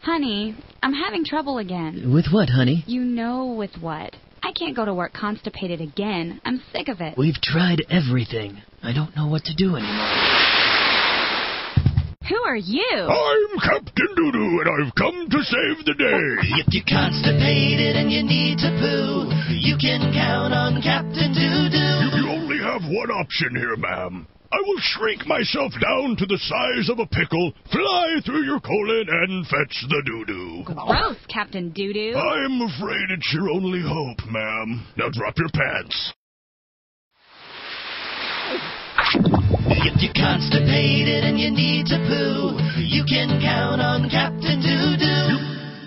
Honey, I'm having trouble again. With what, honey? You know with what. I can't go to work constipated again. I'm sick of it. We've tried everything. I don't know what to do anymore. Who are you? I'm Captain Doodoo, and I've come to save the day. If you're constipated and you need to poo, you can count on Captain Doodoo. You only have one option here, ma'am. I will shrink myself down to the size of a pickle, fly through your colon, and fetch the doo-doo. Gross, Captain Doo-doo. I'm afraid it's your only hope, ma'am. Now drop your pants. If you're constipated and you need to poo, you can count on Captain Doodoo.